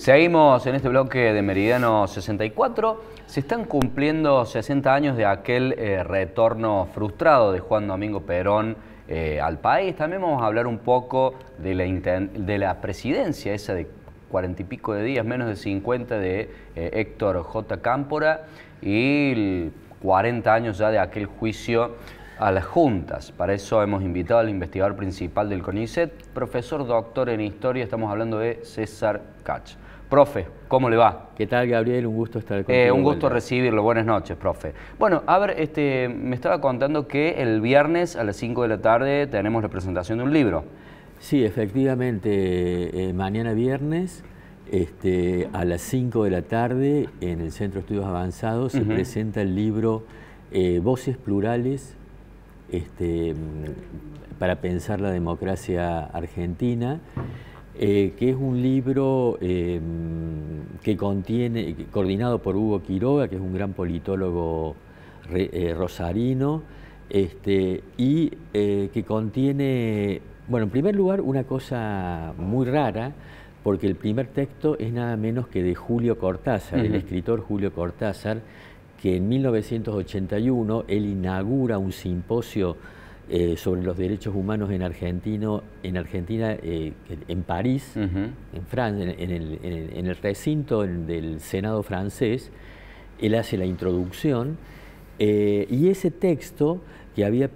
Seguimos en este bloque de Meridiano 64. Se están cumpliendo 60 años de aquel eh, retorno frustrado de Juan Domingo Perón eh, al país. También vamos a hablar un poco de la, de la presidencia, esa de cuarenta y pico de días, menos de 50 de eh, Héctor J. Cámpora y 40 años ya de aquel juicio a las juntas. Para eso hemos invitado al investigador principal del CONICET, profesor doctor en historia, estamos hablando de César Cach. Profe, ¿cómo le va? ¿Qué tal, Gabriel? Un gusto estar contigo. Eh, un gusto recibirlo. Buenas noches, profe. Bueno, a ver, este, me estaba contando que el viernes a las 5 de la tarde tenemos la presentación de un libro. Sí, efectivamente, eh, mañana viernes este, a las 5 de la tarde en el Centro de Estudios Avanzados se presenta el libro eh, Voces Plurales este, para pensar la democracia argentina. Eh, que es un libro em, que contiene, coordinado por Hugo Quiroga, que es un gran politólogo eh, rosarino, este, y eh, que contiene, bueno, en primer lugar, una cosa muy rara, porque el primer texto es nada menos que de Julio Cortázar, el escritor Julio Cortázar, que en 1981 él inaugura un simposio eh, sobre los derechos humanos en, Argentino, en Argentina, eh, en París, en Francia, en, el, recinto del Senado francés, él hace la introducción eh, y ese texto que había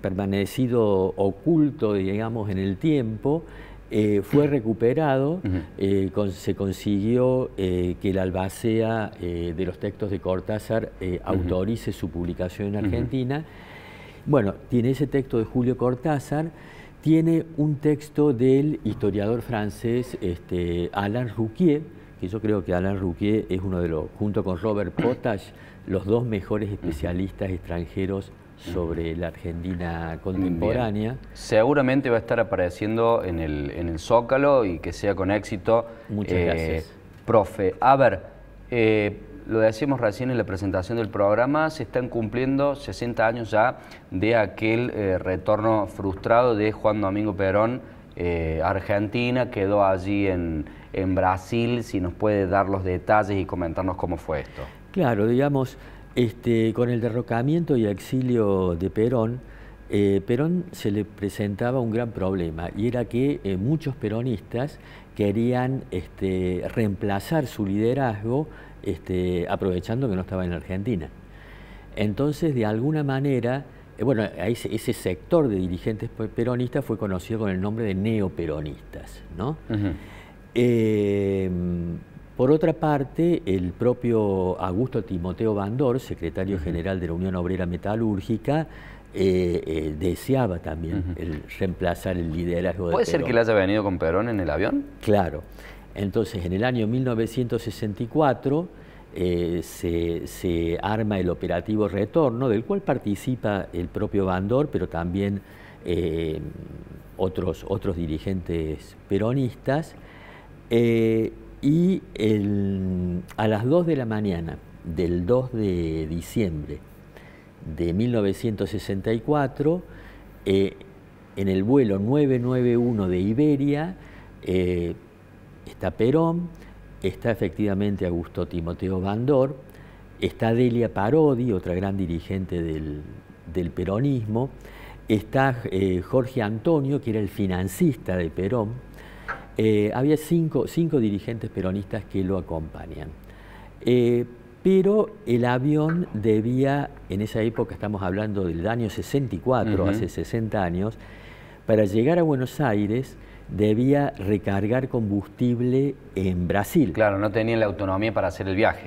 permanecido oculto, digamos, en el tiempo, fue recuperado, se consiguió que el albacea de los textos de Cortázar autorice su publicación en Argentina. Bueno, tiene ese texto de Julio Cortázar, tiene un texto del historiador francés este, Alain Rouquier, que yo creo que Alain Rouquier es uno de los, junto con Robert Potash, los dos mejores especialistas extranjeros sobre la Argentina contemporánea. Seguramente va a estar apareciendo en el, en el Zócalo y que sea con éxito. Muchas eh, gracias. Profe, a ver, eh, lo decíamos recién en la presentación del programa, se están cumpliendo 60 años ya de aquel eh, retorno frustrado de Juan Domingo Perón Argentina, quedó allí en, Brasil, si nos puede dar los detalles y comentarnos cómo fue esto. Claro, digamos, este, con el derrocamiento y exilio de Perón, eh, Perón se le presentaba un gran problema y era que muchos peronistas querían este, reemplazar su liderazgo este, aprovechando que no estaba en Argentina. Entonces, de alguna manera, eh, bueno, ese, ese, sector de dirigentes peronistas fue conocido con el nombre de neoperonistas, ¿no? Em, por otra parte, el propio Augusto Timoteo Bandor, secretario general de la Unión Obrera Metalúrgica, eh, eh, deseaba también el reemplazar el liderazgo de ¿Puede ser que él haya venido con Perón en el avión? Claro. Entonces, en el año 1964 eh, se, arma el operativo Retorno, del cual participa el propio Bandor, pero también otros, otros dirigentes peronistas. Eh, y a las 2 de la mañana del 2 de diciembre de 1964, en el vuelo 991 de Iberia, Está Perón, está efectivamente Augusto Timoteo Bandor, está Delia Parodi, otra gran dirigente del, peronismo, está eh, Jorge Antonio, que era el financista de Perón. Eh, había cinco, dirigentes peronistas que lo acompañan. Eh, pero el avión debía, en esa época estamos hablando del año 64, hace 60 años, para llegar a Buenos Aires debía recargar combustible en Brasil. Claro, no tenía la autonomía para hacer el viaje.